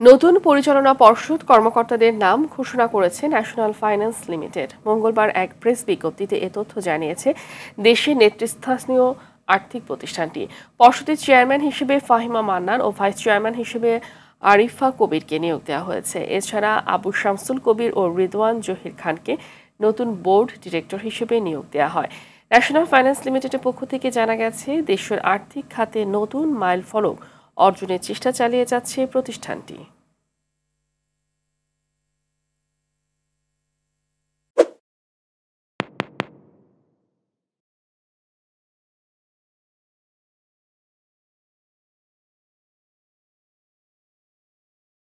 নতুন পরিচালনা পর্ষদ কর্মকর্তাদের নাম ঘোষণা করেছে ন্যাশনাল ফাইন্যান্স লিমিটেড। মঙ্গলবার এক প্রেস বিজ্ঞপ্তিতে এ তথ্য জানিয়েছে দেশের নেতৃস্থানীয় আর্থিক প্রতিষ্ঠানটি। পর্ষদের চেয়ারম্যান হিসেবে ফাহিমা মান্নান ও ভাইস চেয়ারম্যান হিসেবে আরিফা কবিরকে নিয়োগ দেওয়া হয়েছে। এছাড়া আবু শামসুল কবির ও রিদওয়ান জহির খানকে নতুন বোর্ড ডিরেক্টর হিসেবে নিয়োগ দেওয়া হয়। ন্যাশনাল ফাইন্যান্স লিমিটেডের পক্ষ থেকে জানা গেছে, দেশের আর্থিক খাতে নতুন মাইল ফলক অর্জনের চেষ্টা চালিয়ে যাচ্ছে প্রতিষ্ঠানটি।